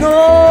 No